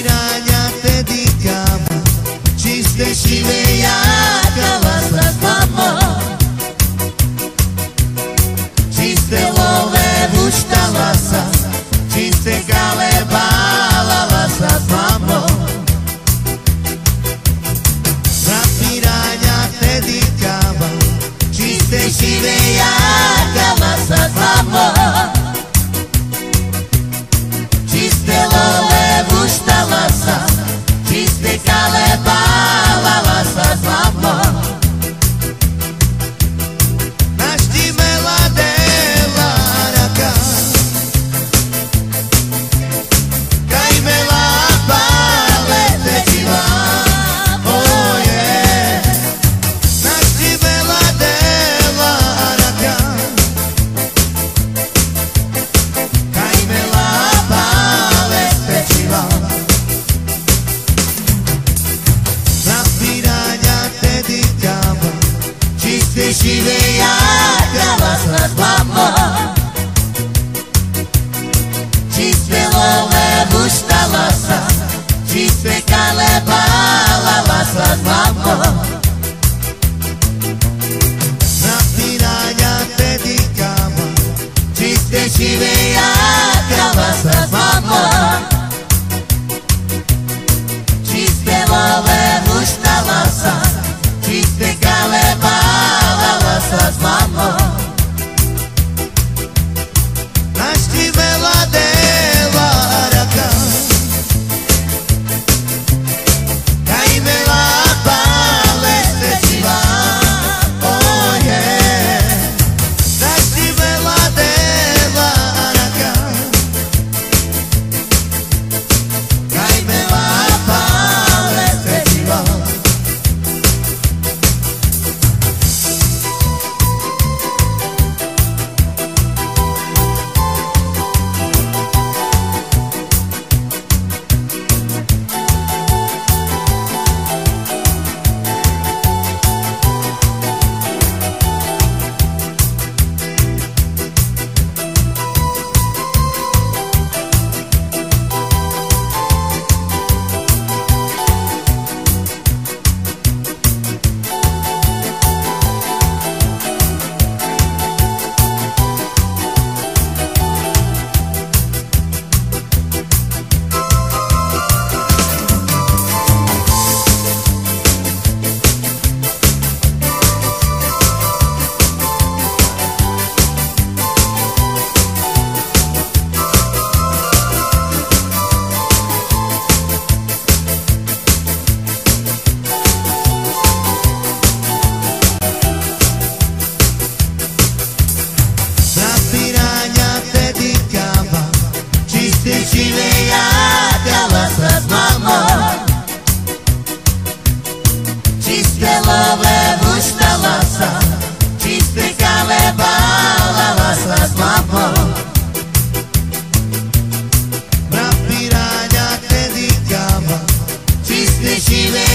piranja pedikama Čiste šive jaka vas razmamo Čiste love vučta vasa Čiste kale bala vas razmamo Za piranja pedikama Čiste šive jaka si veía. Mississippi.